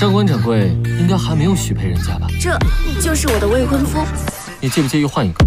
上官掌柜应该还没有许配人家吧？这就是我的未婚夫。你介不介意换一个？